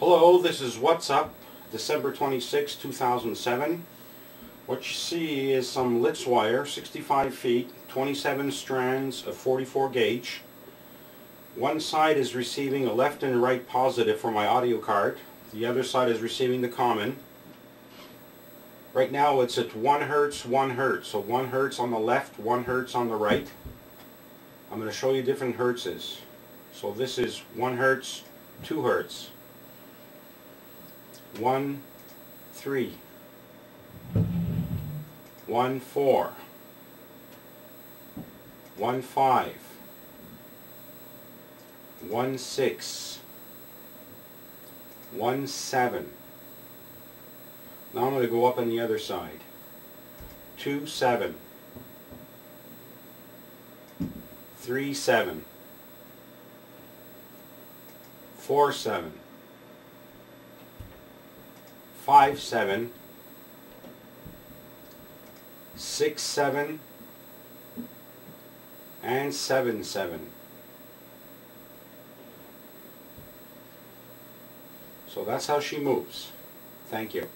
Hello, this is Wattsup, December 26, 2007. What you see is some Litz wire, 65 feet, 27 strands of 44 gauge. One side is receiving a left and right positive for my audio card. The other side is receiving the common. Right now it's at 1 hertz, 1 hertz. So 1 hertz on the left, 1 hertz on the right. I'm going to show you different hertzes. So this is 1 hertz, 2 hertz. 1, 3. 1, 4. 1, 5. 1, 6. 1, 7. Now I'm going to go up on the other side. 2, 7. 3, 7. 4, 7. 5, 7. 6, 7. And 7, 7. So that's how she moves. Thank you.